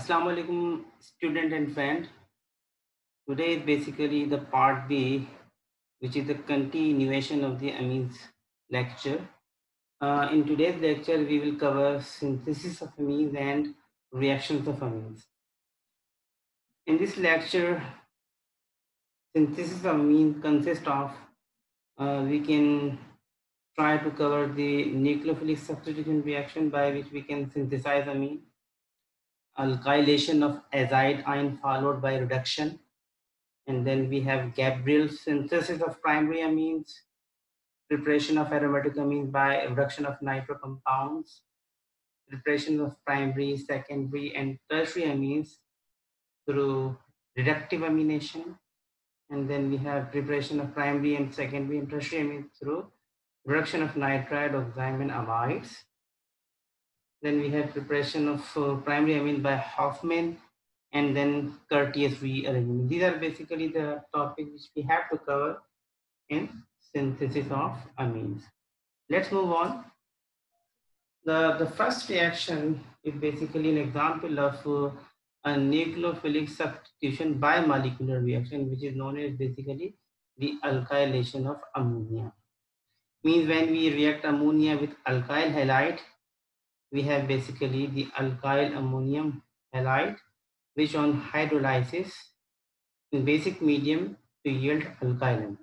Assalamu alaikum student and friend. Today is basically the part B, which is the continuation of the amines lecture. Uh, in today's lecture, we will cover synthesis of amines and reactions of amines. In this lecture, synthesis of amines consists of, uh, we can try to cover the nucleophilic substitution reaction by which we can synthesize amine alkylation of azide ion followed by reduction. And then we have Gabriel synthesis of primary amines, preparation of aromatic amines by reduction of nitro compounds, preparation of primary, secondary, and tertiary amines through reductive amination. And then we have preparation of primary and secondary and tertiary amines through reduction of nitrile, oxime, and amides then we have preparation of uh, primary amine by Hofmann and then Curtius rearrangement. These are basically the topics which we have to cover in synthesis of amines. Let's move on. The, the first reaction is basically an example of uh, a nucleophilic substitution bimolecular reaction, which is known as basically the alkylation of ammonia. Means when we react ammonia with alkyl halide, we have basically the alkyl ammonium halide, which on hydrolysis in basic medium to yield alkyl.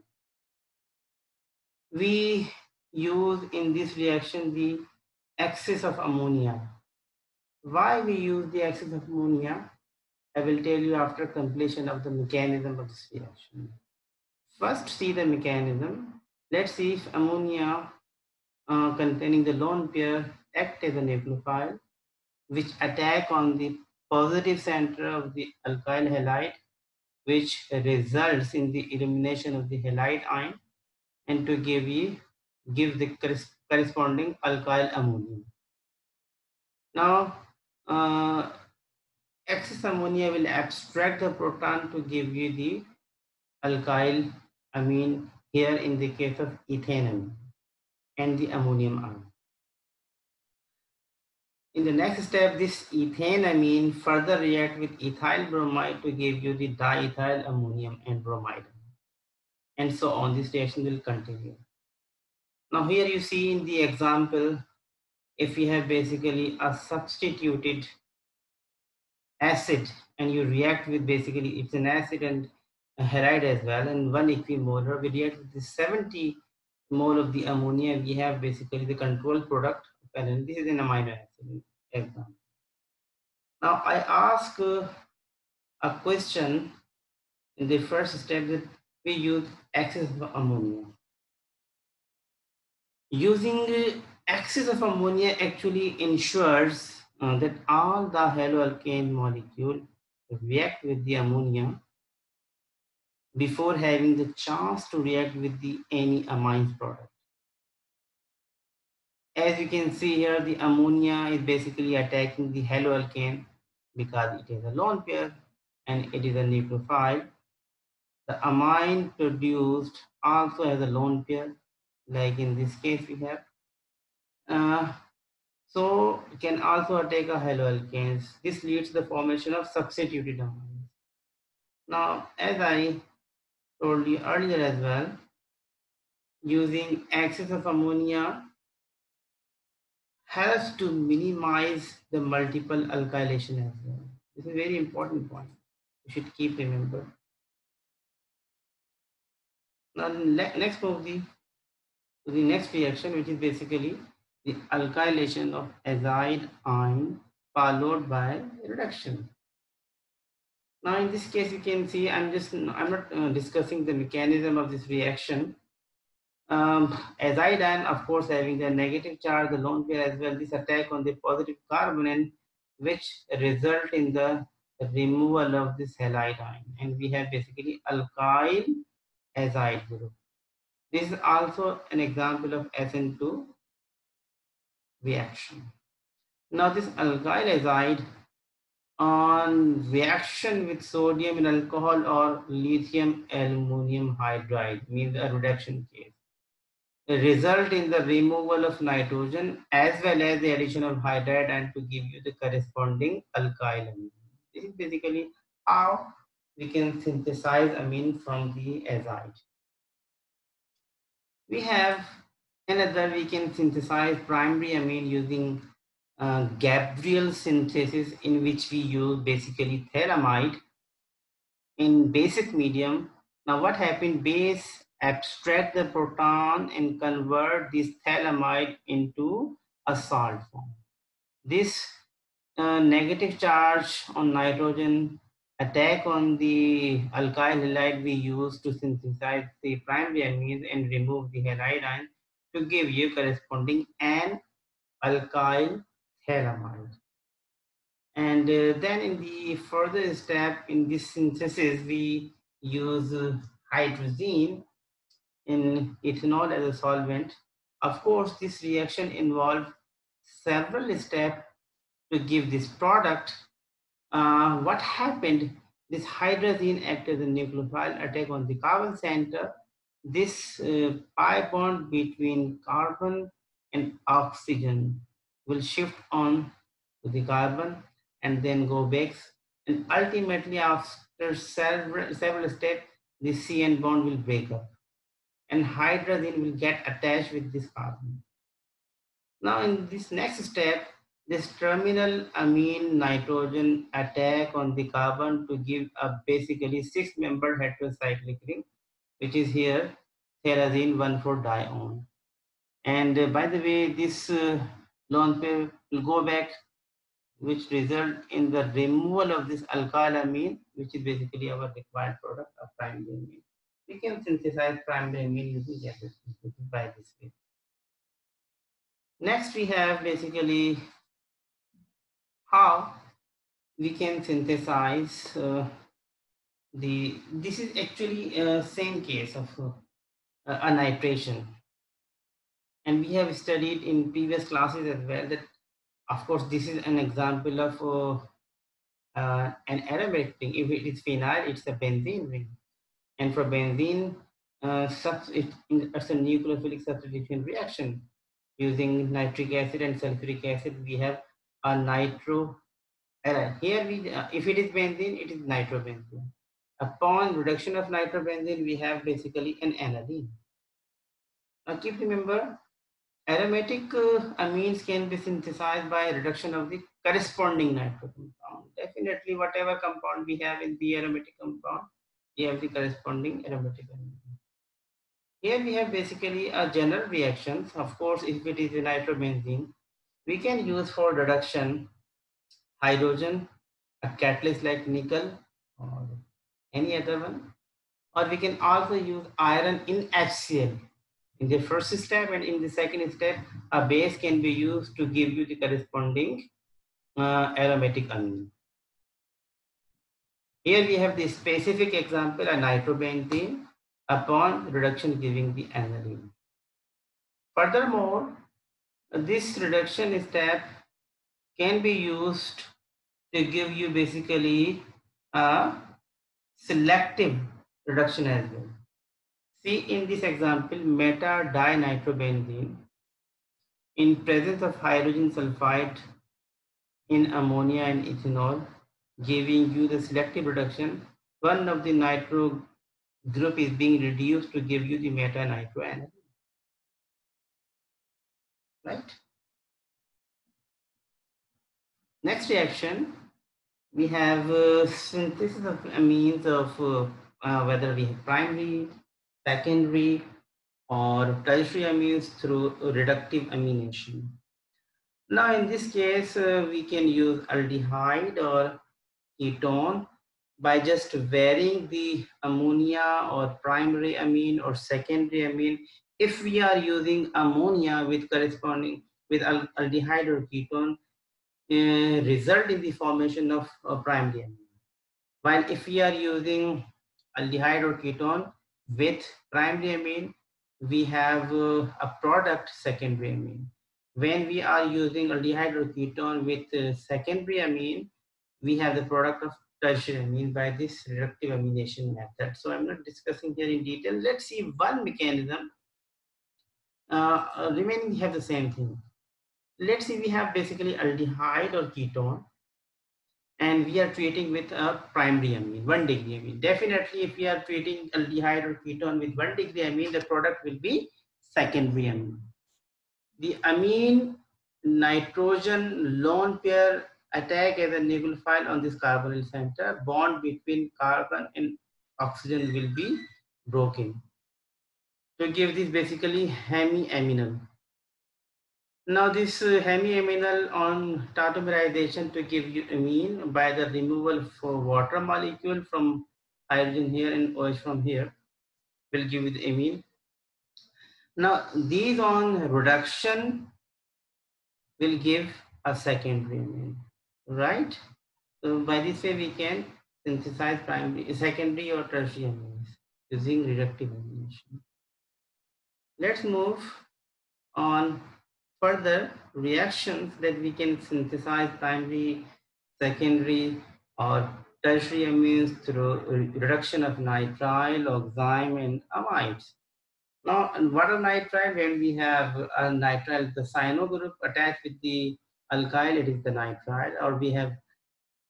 We use in this reaction the excess of ammonia. Why we use the excess of ammonia? I will tell you after completion of the mechanism of this reaction. First, see the mechanism. Let's see if ammonia uh, containing the lone pair act as a nucleophile which attack on the positive center of the alkyl halide which results in the elimination of the halide ion and to give you give the corresponding alkyl ammonium. Now uh, excess ammonia will abstract the proton to give you the alkyl amine here in the case of ethane and the ammonium ion. In the next step, this ethanamine further react with ethyl bromide to give you the diethyl ammonium and bromide. And so on, this reaction will continue. Now here you see in the example, if we have basically a substituted acid and you react with basically, it's an acid and a halide as well, and one equimolar, we react with the 70 mole of the ammonia, we have basically the control product and this is an amino acid example. Now I ask uh, a question in the first step that we use excess of ammonia. Using uh, excess of ammonia actually ensures uh, that all the haloalkane molecule react with the ammonia before having the chance to react with the any amines product as you can see here, the ammonia is basically attacking the haloalkane because it is a lone pair and it is a nucleophile. The amine produced also has a lone pair, like in this case we have. Uh, so it can also attack a haloalkanes. This leads to the formation of substituted amines. Now, as I told you earlier as well, using excess of ammonia helps to minimize the multiple alkylation as well. This is a very important point. You should keep remember. Now next move the the next reaction, which is basically the alkylation of azide ion followed by reduction. Now in this case, you can see I'm just I'm not uh, discussing the mechanism of this reaction um, I ion, of course, having the negative charge, the lone pair as well, this attack on the positive carbon and which result in the removal of this halide ion. And we have basically alkyl azide group. This is also an example of SN2 reaction. Now this alkyl azide on reaction with sodium in alcohol or lithium aluminum hydride means a reduction case result in the removal of nitrogen as well as the addition of hydride and to give you the corresponding alkyl amine. This is basically how we can synthesize amine from the azide. We have another, we can synthesize primary amine using uh, Gabriel synthesis in which we use basically phthalimide in basic medium. Now what happened, base abstract the proton and convert this phthalimide into a salt form. This uh, negative charge on nitrogen attack on the alkyl halide we use to synthesize the primary amines and remove the halide ion to give you corresponding an alkyl phthalimide. And uh, then in the further step in this synthesis, we use uh, hydrazine in ethanol as a solvent. Of course, this reaction involves several steps to give this product. Uh, what happened, this hydrazine acted as a nucleophile attack on the carbon center. This uh, pi bond between carbon and oxygen will shift on to the carbon and then go back. And ultimately, after several, several steps, the CN bond will break up and hydrazine will get attached with this carbon. Now in this next step, this terminal amine nitrogen attack on the carbon to give a basically six member heterocyclic ring, which is here phthalazine 1,4 dione. And uh, by the way, this uh, lone pair will go back, which result in the removal of this alkyl amine, which is basically our required product of primary amine we can synthesize primary amine using by this way. Next, we have basically how we can synthesize uh, the, this is actually a same case of uh, a nitration. And we have studied in previous classes as well that, of course, this is an example of uh, uh an aromatic ring. If it is phenyl, it's a benzene ring. And for benzene, uh, it, it's a nucleophilic substitution reaction. Using nitric acid and sulfuric acid, we have a nitro. Uh, here, we uh, if it is benzene, it is nitrobenzene. Upon reduction of nitrobenzene, we have basically an aniline. Now keep remember, aromatic uh, amines can be synthesized by reduction of the corresponding nitro compound. Definitely, whatever compound we have in the aromatic compound, we have the corresponding aromatic amine. Here we have basically a general reactions. Of course, if it is a nitrobenzene, we can use for reduction hydrogen, a catalyst like nickel or any other one. Or we can also use iron in HCl. In the first step and in the second step, a base can be used to give you the corresponding uh, aromatic amine. Here we have the specific example, a nitrobenzene upon reduction giving the aniline. Furthermore, this reduction step can be used to give you basically a selective reduction as well. See in this example, meta dinitrobenzene in presence of hydrogen sulfide in ammonia and ethanol giving you the selective reduction. One of the nitro group is being reduced to give you the meta nitro aniline. Right? Next reaction, we have uh, synthesis of amines of uh, uh, whether we have primary, secondary, or tertiary amines through reductive amination. Now, in this case, uh, we can use aldehyde or ketone by just varying the ammonia or primary amine or secondary amine. If we are using ammonia with corresponding with aldehyde or ketone, uh, result in the formation of a primary amine. While if we are using aldehyde or ketone with primary amine, we have uh, a product secondary amine. When we are using aldehyde with uh, secondary amine, we have the product of tertiary amine by this reductive amination method. So I'm not discussing here in detail. Let's see one mechanism. Uh, uh, remaining have the same thing. Let's see we have basically aldehyde or ketone and we are treating with a primary amine, one degree amine. Definitely, if we are treating aldehyde or ketone with one degree amine, the product will be secondary amine. The amine nitrogen lone pair attack as a nucleophile on this carbonyl center, bond between carbon and oxygen will be broken. To give this basically hemiaminal. Now this uh, hemiaminal on tautomerization to give you amine by the removal for water molecule from hydrogen here and OH from here will give you the amine. Now these on reduction will give a secondary amine, right? So by this way we can synthesize primary, secondary or tertiary amines using reductive elimination. Let's move on further reactions that we can synthesize primary, secondary, or tertiary amines through reduction of nitrile, oxime, and amides. Now, what are nitrile? When we have a nitrile, the cyano group attached with the alkyl, it is the nitrile, or we have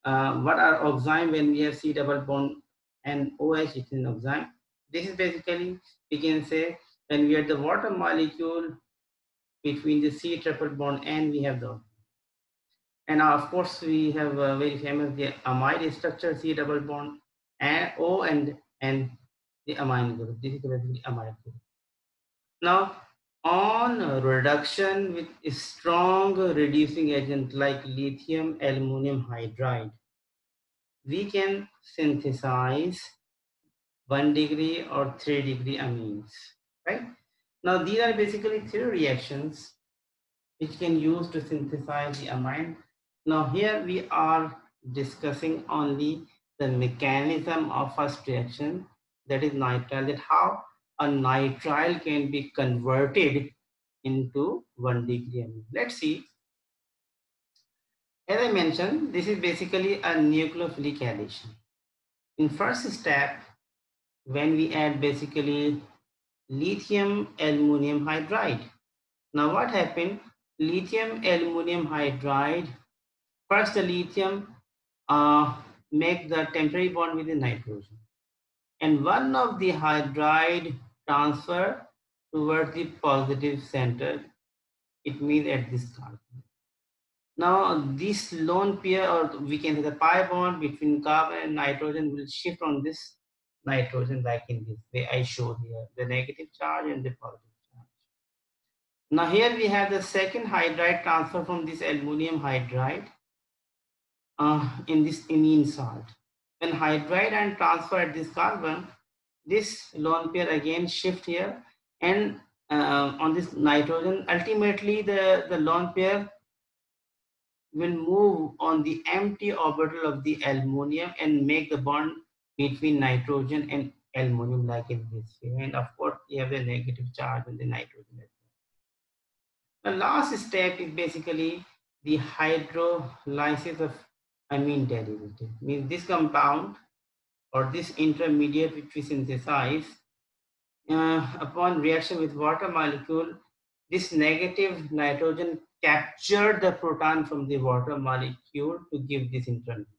uh, what are oxime when we have C double bond and OH, it is an oxime. This is basically, we can say, when we have the water molecule between the C triple bond and we have the and of course we have a very famous the amide structure C double bond and O and and the amine group. This is basically amide group. Now on reduction with a strong reducing agent like lithium aluminum hydride, we can synthesize one degree or three degree amines, right? Now these are basically three reactions which can use to synthesize the amine. Now here we are discussing only the mechanism of first reaction that is nitrile that how a nitrile can be converted into one degree amine. Let's see. As I mentioned, this is basically a nucleophilic addition. In first step, when we add basically lithium aluminum hydride. Now what happened? Lithium aluminum hydride, first the lithium uh, make the temporary bond with the nitrogen. And one of the hydride transfer towards the positive center. It means at this carbon. Now this lone pair or we can say the pi bond between carbon and nitrogen will shift on this nitrogen like in this way I showed here, the negative charge and the positive charge. Now here we have the second hydride transfer from this aluminum hydride uh, in this amine salt. When hydride and transfer at this carbon, this lone pair again shift here and uh, on this nitrogen, ultimately the, the lone pair will move on the empty orbital of the aluminum and make the bond between nitrogen and aluminum like in this way. And of course, you have the negative charge on the nitrogen. The last step is basically the hydrolysis of amine derivative. Means this compound or this intermediate which we synthesize uh, upon reaction with water molecule, this negative nitrogen captured the proton from the water molecule to give this intermediate.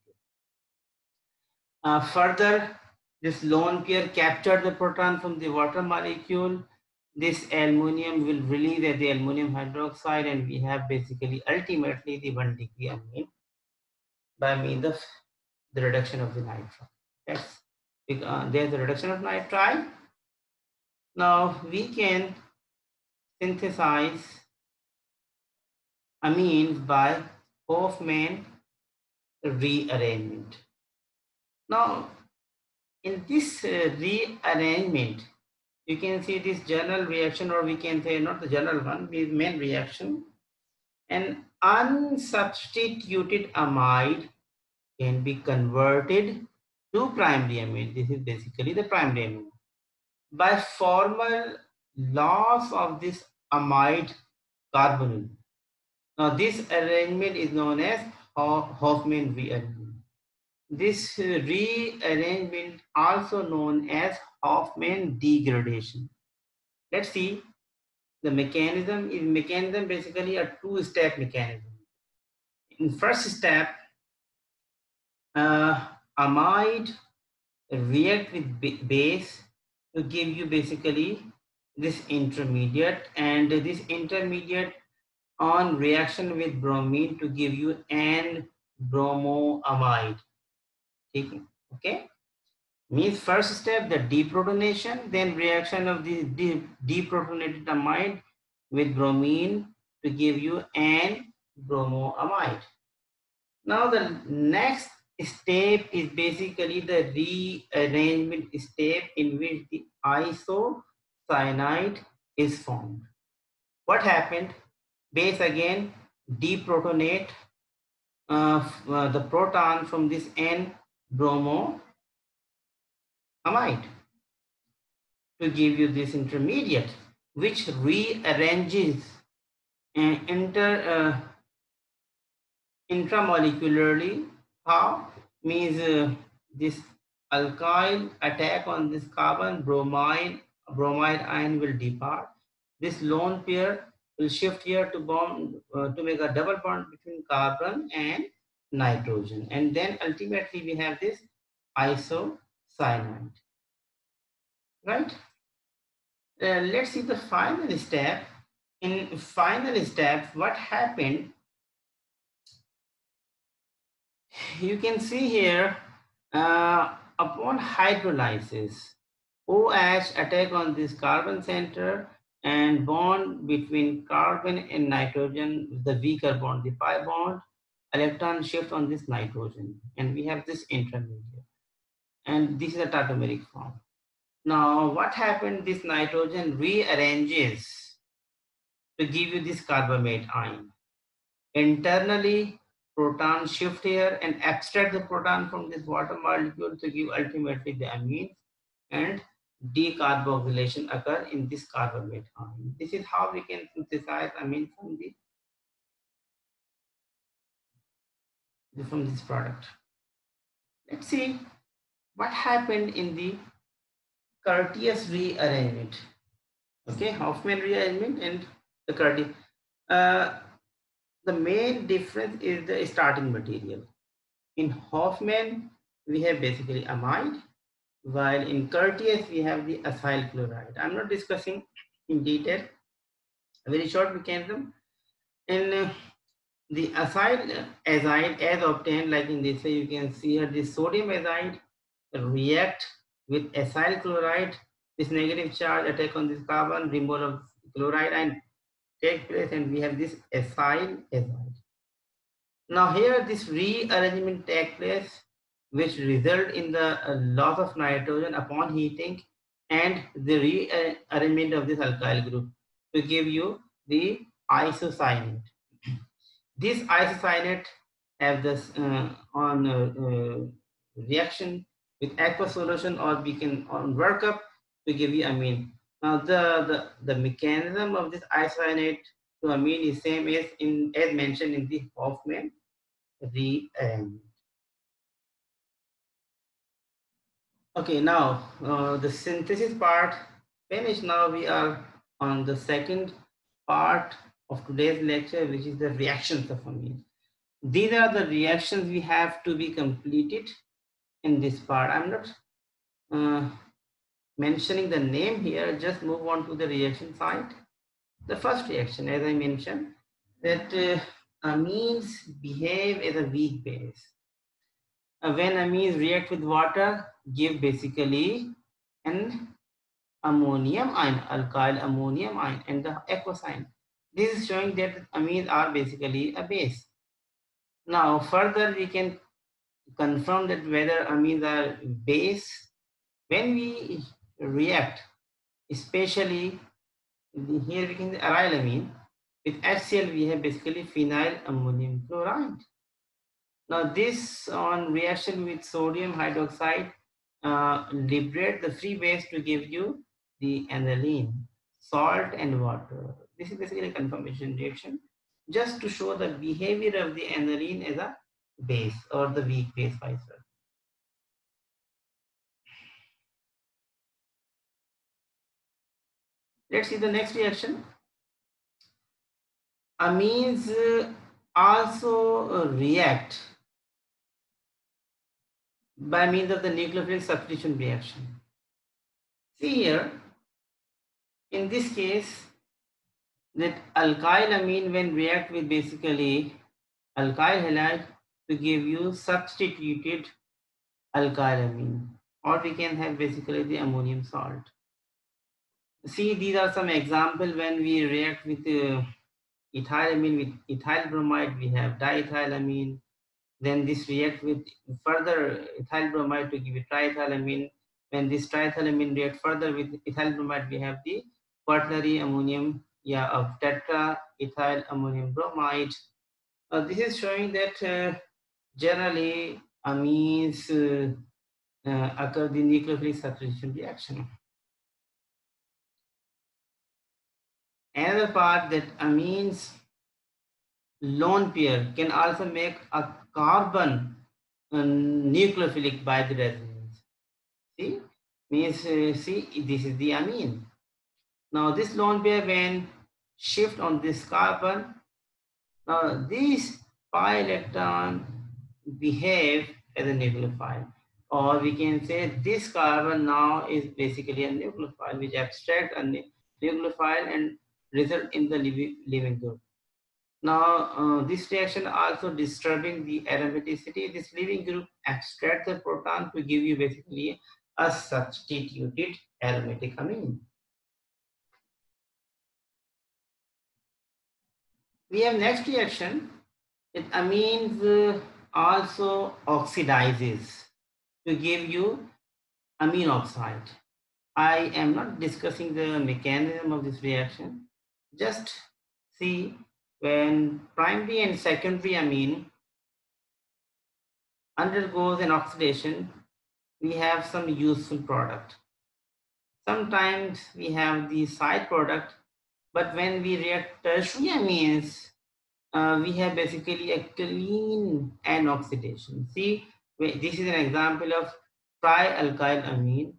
Uh, further, this lone pair captured the proton from the water molecule. This aluminum will release the aluminum hydroxide and we have basically ultimately the one degree amine by means of the reduction of the nitrile. Yes, uh, there's a reduction of nitrile. Now we can synthesize amines by Hofmann rearrangement. Now, in this uh, rearrangement, you can see this general reaction, or we can say not the general one, the main reaction. An unsubstituted amide can be converted to primary amine. This is basically the primary amine. By formal loss of this amide carbonyl. Now this arrangement is known as Hofmann rearrangement. This rearrangement also known as Hofmann degradation. Let's see the mechanism is mechanism basically a two-step mechanism. In first step, uh, amide react with base to give you basically this intermediate and this intermediate on reaction with bromine to give you an bromoamide okay means first step the deprotonation then reaction of the de deprotonated amide with bromine to give you an bromoamide now the next step is basically the rearrangement step in which the isocyanide is formed. What happened? Base again deprotonate uh, uh, the proton from this N bromo amide to give you this intermediate which rearranges and inter uh, intramolecularly how means uh, this alkyl attack on this carbon bromide bromide ion will depart. This lone pair will shift here to bond uh, to make a double bond between carbon and nitrogen. And then ultimately we have this isocyanide right? Uh, let's see the final step. In final step what happened? You can see here uh, upon hydrolysis OH attack on this carbon center and bond between carbon and nitrogen the weaker bond the pi bond electron shift on this nitrogen and we have this intermediate and this is a tautomeric form now what happened this nitrogen rearranges to give you this carbamate ion internally proton shift here and extract the proton from this water molecule to give ultimately the amine and decarboxylation occur in this carbamate ion. This is how we can synthesize amine from the from this product. Let's see what happened in the Curtius rearrangement. Okay, Hofmann rearrangement and the Curtius. Uh, the main difference is the starting material. In Hofmann, we have basically amide, while in Curtius, we have the acyl chloride. I'm not discussing in detail, a very short mechanism. In uh, the acyl azide as obtained, like in this way, you can see here the sodium azide react with acyl chloride, this negative charge attack on this carbon, removal of chloride and take place and we have this acyl azide. Now here this rearrangement take place which result in the loss of nitrogen upon heating and the rearrangement of this alkyl group to give you the isocyanate. This isocyanate have this uh, on uh, uh, reaction with aqueous solution or we can on workup to give you amine now the, the, the mechanism of this isocyanate to amine is same as in as mentioned in the Hofmann rearrangement. Okay, now uh, the synthesis part finished. Now we are on the second part of today's lecture, which is the reactions of amine. These are the reactions we have to be completed in this part. I'm not uh, mentioning the name here, just move on to the reaction side. The first reaction, as I mentioned, that uh, amines behave as a weak base. Uh, when amines react with water, give basically an ammonium ion, alkyl ammonium ion, and the aqueous ion. This is showing that amines are basically a base. Now, further, we can confirm that whether amines are base when we react, especially here we can arylamine. With HCl, we have basically phenyl ammonium chloride. Now this on reaction with sodium hydroxide uh, liberate the free base to give you the aniline, salt and water. This is basically a conformation reaction just to show the behavior of the aniline as a base or the weak base vice versa. Let's see the next reaction. Amines uh, also uh, react by means of the nucleophilic substitution reaction. See here, in this case, that alkyl amine when react with basically alkyl halide to give you substituted alkyl amine or we can have basically the ammonium salt. See, these are some example when we react with uh, ethylamine with ethyl bromide, we have diethylamine. Then this react with further ethyl bromide to give you triethylamine. When this triethylamine react further with ethyl bromide, we have the quaternary ammonium yeah, of tetra ethyl ammonium bromide. Uh, this is showing that uh, generally amines uh, uh, occur the nucleophilic substitution reaction. Another part that amines lone pair can also make a carbon nucleophilic by the resonance. See, means uh, see this is the amine. Now this lone pair when shift on this carbon, now this pi electron behave as a nucleophile or we can say this carbon now is basically a nucleophile which abstract a nucleophile and result in the leaving group. Now, uh, this reaction also disturbing the aromaticity. This leaving group extract the proton to give you basically a substituted aromatic amine. We have next reaction. It amines also oxidizes to give you amine oxide. I am not discussing the mechanism of this reaction. Just see when primary and secondary amine undergoes an oxidation, we have some useful product. Sometimes we have the side product, but when we react tertiary amines, uh, we have basically a clean N oxidation. See, this is an example of trialkyl amine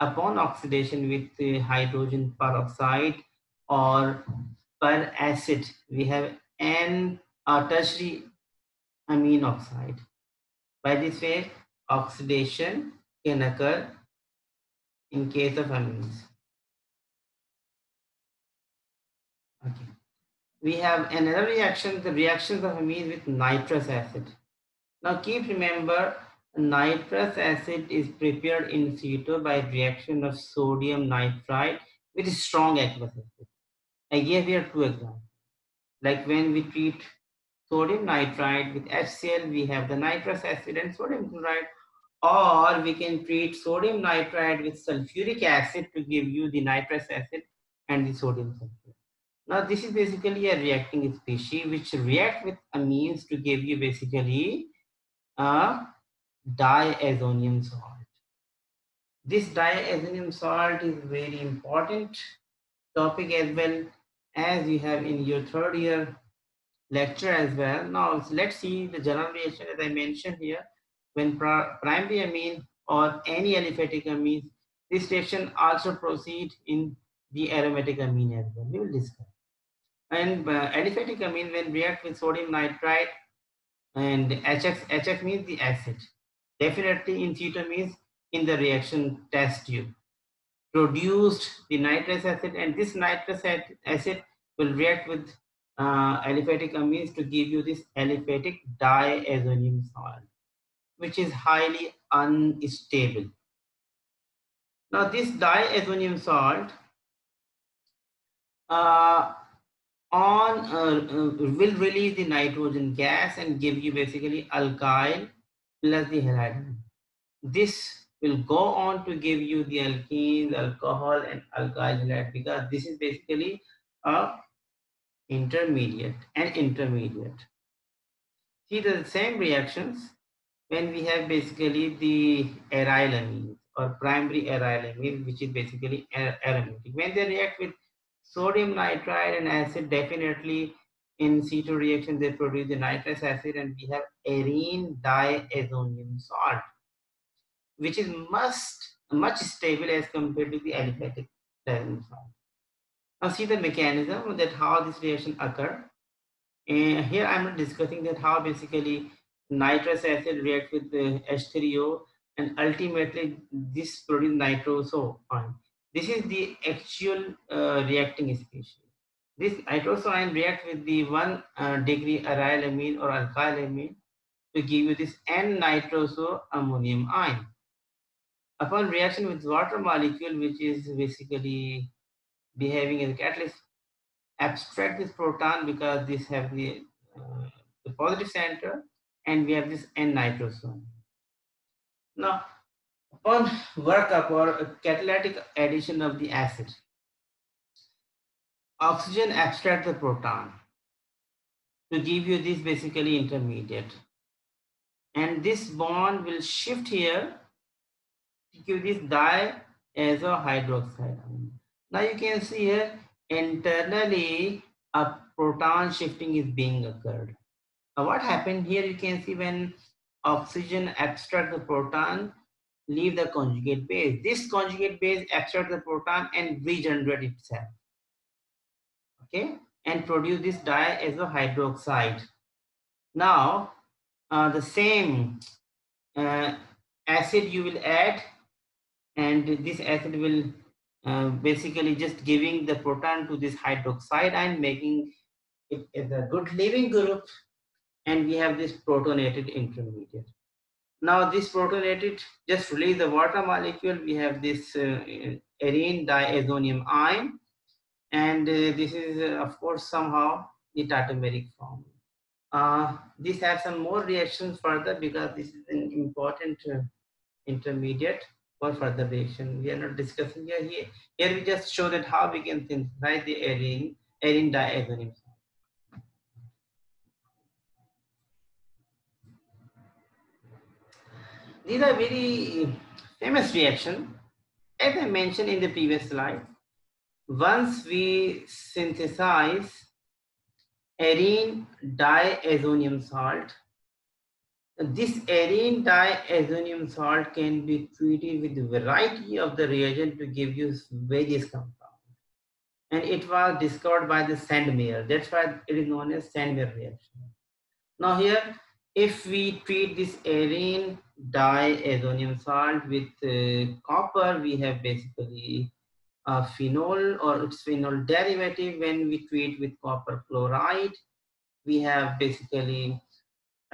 upon oxidation with hydrogen peroxide or per acid, we have N uh, tertiary amine oxide. By this way, oxidation can occur in case of amines. Okay. We have another reaction, the reactions of amine with nitrous acid. Now keep remember, nitrous acid is prepared in situ by reaction of sodium nitrite with strong aqueous acid. I gave here two examples. Like when we treat sodium nitrite with HCl, we have the nitrous acid and sodium chloride. Or we can treat sodium nitrite with sulfuric acid to give you the nitrous acid and the sodium sulfate. Now this is basically a reacting species which react with amines to give you basically a diazonium salt. This diazonium salt is very important topic as well as you have in your third year lecture as well. Now let's see the general reaction as I mentioned here. When primary amine or any aliphatic amine, this reaction also proceed in the aromatic amine as well. We will discuss. And uh, aliphatic amine when react with sodium nitrite and HX, HX means the acid. Definitely in situ means in the reaction test tube produced the nitrous acid and this nitrous acid will react with uh, aliphatic amines to give you this aliphatic diazonium salt, which is highly unstable. Now this diazonium salt uh, on uh, uh, will release the nitrogen gas and give you basically alkyl plus the halide. This will go on to give you the alkenes, alcohol, and alkyl halide because this is basically a intermediate and intermediate. See the same reactions when we have basically the aryl amines or primary aryl amines, which is basically aromatic. When they react with sodium nitrite and acid, definitely in situ reaction, they produce the nitrous acid and we have arene diazonium salt which is much, much stable as compared to the aliphatic diazonium salt. Now see the mechanism that how this reaction occur. And here I'm discussing that how basically nitrous acid react with the H3O and ultimately this produces nitroso-ion. This is the actual uh, reacting species. This nitroso-ion reacts with the one uh, degree aryl amine or alkyl amine to give you this N-nitroso ammonium ion. Upon reaction with water molecule, which is basically behaving as a catalyst, abstract this proton because this have the, uh, the positive center and we have this N-nitroso. Now, upon workup or catalytic addition of the acid, oxygen abstract the proton to give you this basically intermediate. And this bond will shift here to give this diazo-hydroxide. Now you can see here internally a proton shifting is being occurred. Now what happened here you can see when oxygen abstract the proton leave the conjugate base. This conjugate base abstract the proton and regenerate itself. Okay, and produce this diazo-hydroxide. Now, uh, the same uh, acid you will add, and this acid will uh, basically just giving the proton to this hydroxide and making it a good leaving group, and we have this protonated intermediate. Now this protonated just release the water molecule. We have this uh, arene diazonium ion. And uh, this is uh, of course somehow the tautomeric form. Uh, this has some more reactions further because this is an important uh, intermediate for further reaction. We are not discussing here. Here, here we just show that how we can synthesize the arene, arene diazonium These are very uh, famous reaction. As I mentioned in the previous slide, once we synthesize arene diazonium salt, this arene diazonium salt can be treated with a variety of the reagent to give you various compounds. And it was discovered by the Sandmeyer. That's why it is known as Sandmeyer reaction. Now here, if we treat this arene diazonium salt with uh, copper, we have basically a phenol or its phenol derivative. When we treat with copper chloride, we have basically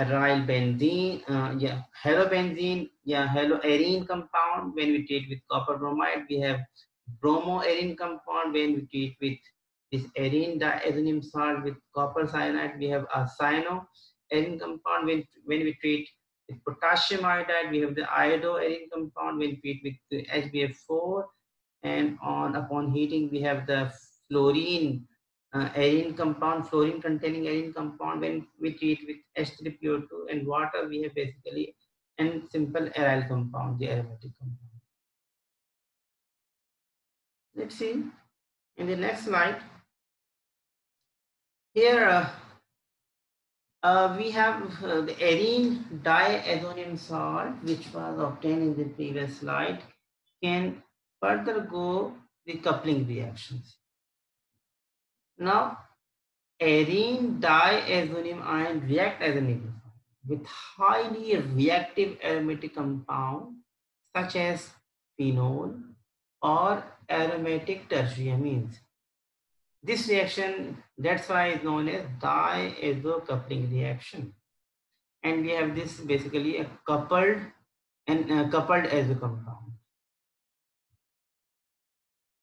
aryl benzene, uh, yeah, halobenzene, yeah, haloarene compound. When we treat with copper bromide, we have bromoarene compound. When we treat with this arene diazonium salt with copper cyanide, we have a cyanoarene compound. When, when we treat potassium iodide, we have the iodoarene compound. When treat with the HBF4, and on upon heating, we have the fluorine uh, arene compound, fluorine containing arene compound. When we treat with H3PO2 and water, we have basically and simple aryl compound, the aromatic compound. Let's see in the next slide. Here, uh, uh, we have uh, the arene diazonium salt, which was obtained in the previous slide, can further go the coupling reactions. Now, arene diazonium ion react as a nucleophile with highly reactive aromatic compound such as phenol or aromatic tertiary amines. This reaction, that's why it's known as diazo coupling reaction. And we have this basically a coupled and uh, coupled as a compound.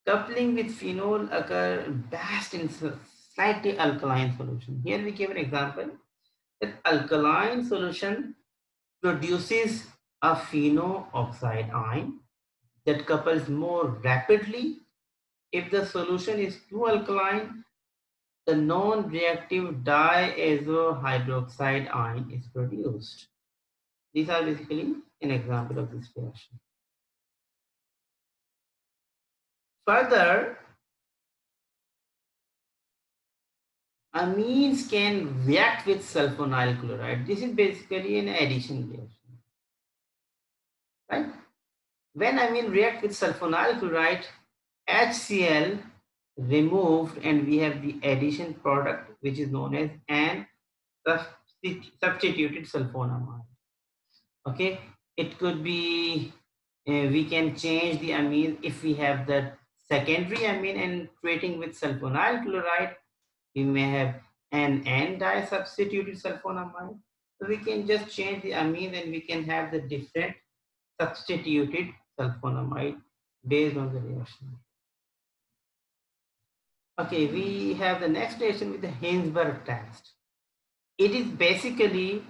Coupling with phenol occur best in slightly alkaline solution. Here we give an example that alkaline solution produces a phenol oxide ion that couples more rapidly if the solution is too alkaline, the non-reactive diazo-hydroxide ion is produced. These are basically an example of this reaction. Further, amines can react with sulfonyl chloride. This is basically an addition reaction. Right? When amine react with sulfonyl chloride, HCl removed and we have the addition product which is known as an substituted sulfonamide. Okay, it could be uh, we can change the amine if we have the secondary amine and treating with sulfonyl chloride. We may have an N substituted sulfonamide. So we can just change the amine and we can have the different substituted sulfonamide based on the reaction okay we have the next reaction with the Hinsberg test it is basically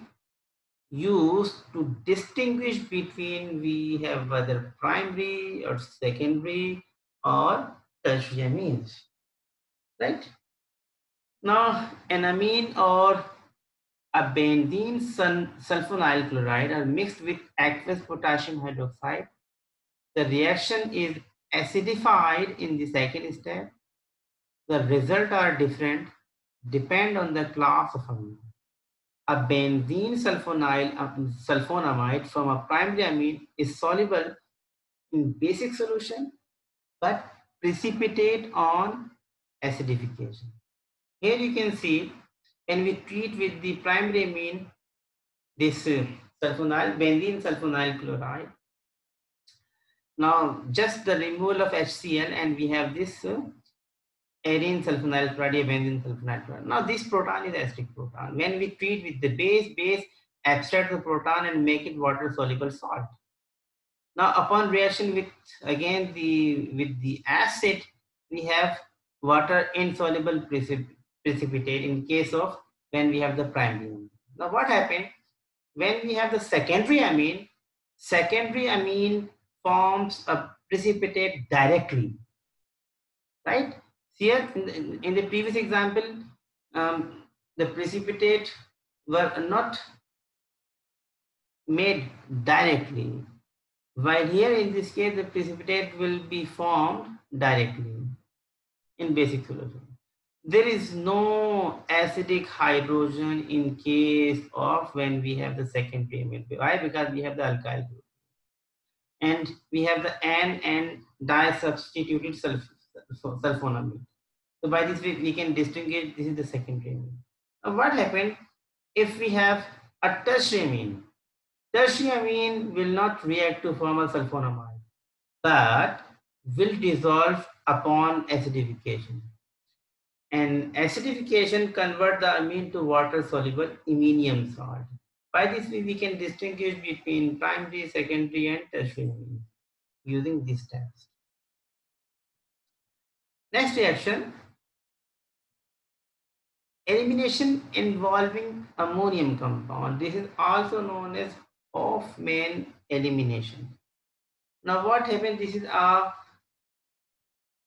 used to distinguish between we have whether primary or secondary or tertiary amines, right? Now, an amine or a benzene sulfonyl chloride are mixed with aqueous potassium hydroxide. The reaction is acidified in the second step. The result are different, depend on the class of amine a benzene sulfonyl um, sulfonamide from a primary amine is soluble in basic solution but precipitate on acidification. Here you can see when we treat with the primary amine this uh, sulfonyl benzene sulfonyl chloride. Now just the removal of HCl and we have this uh, arene sulfonyl benzene chloride. Now this proton is acidic proton. When we treat with the base, base abstract the proton and make it water soluble salt. Now upon reaction with again the with the acid, we have water insoluble precip precipitate in case of when we have the primary. Now what happened? When we have the secondary amine, secondary amine forms a precipitate directly, right? Here in the, previous example, um, the precipitate were not made directly. While here in this case, the precipitate will be formed directly in basic solution. There is no acidic hydrogen in case of when we have the second payment. Why? Because we have the alkyl group. And we have the N and disubstituted sulfur sulfonamide. So by this way, we can distinguish this is the second amine. Now what happened if we have a tertiary amine? Tertiary amine will not react to form a sulfonamide, but will dissolve upon acidification. And acidification convert the amine to water soluble iminium salt. By this way, we can distinguish between primary, secondary, and tertiary amine using this test. Next reaction, elimination involving ammonium compound. This is also known as Hofmann elimination. Now what happens, this is a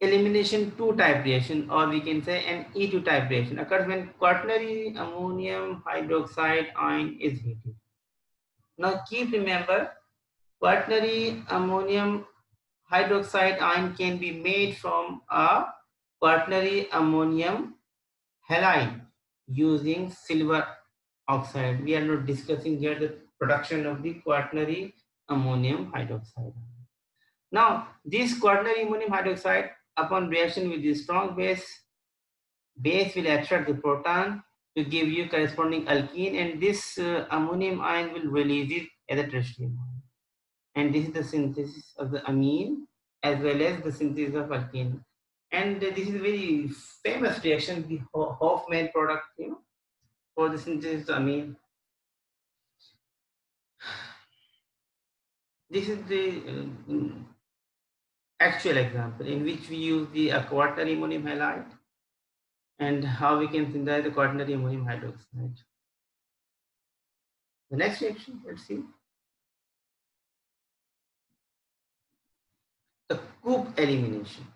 elimination 2 type reaction or we can say an E2 type reaction occurs when quaternary ammonium hydroxide ion is heated. Now keep remember quaternary ammonium hydroxide ion can be made from a quaternary ammonium halide using silver oxide. We are not discussing here the production of the quaternary ammonium hydroxide. Now, this quaternary ammonium hydroxide, upon reaction with the strong base, base will attract the proton to give you corresponding alkene and this uh, ammonium ion will release it as a tertiary. And this is the synthesis of the amine as well as the synthesis of alkene. And this is a very famous reaction, the Hofmann product, you know, for the synthesis amine. This is the uh, actual example in which we use the quaternary ammonium halide and how we can synthesize the quaternary ammonium hydroxide. The next reaction, let's see. The Cope elimination.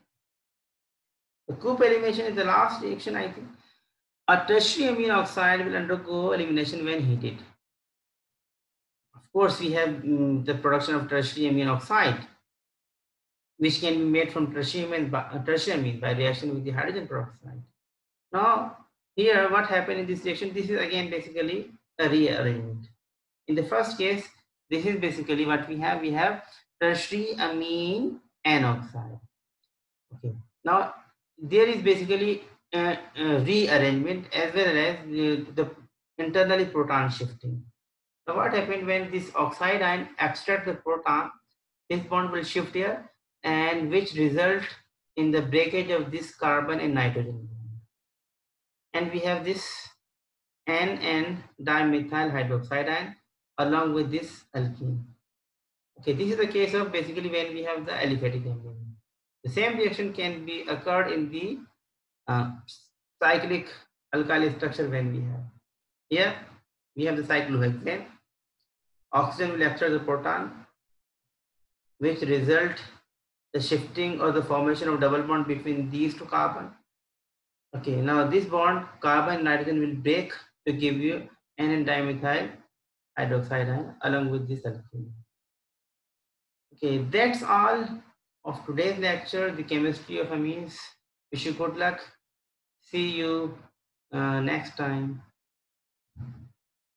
The Cope elimination is the last reaction, I think. A tertiary amine oxide will undergo elimination when heated. Of course, we have um, the production of tertiary amine oxide, which can be made from tertiary amine by, uh, tertiary amine by reaction with the hydrogen peroxide. Now, here what happened in this reaction, this is again basically a rearrangement. In the first case, this is basically what we have. We have tertiary amine N oxide. Okay. Now, there is basically a, rearrangement as well as the, the internally proton shifting. So what happened when this oxide ion extract the proton, this bond will shift here and which result in the breakage of this carbon and nitrogen. And we have this NN dimethyl hydroxide ion along with this alkene. Okay, this is the case of basically when we have the aliphatic amine. The same reaction can be occurred in the uh, cyclic alkyl structure when we have. Here we have the cyclohexane. Oxygen will extract the proton, which result the shifting or the formation of double bond between these two carbon. Okay, now this bond, carbon nitrogen will break to give you N dimethyl hydroxide ion along with this alkene. Okay, that's all of today's lecture, the chemistry of amines. Wish you good luck. See you uh, next time.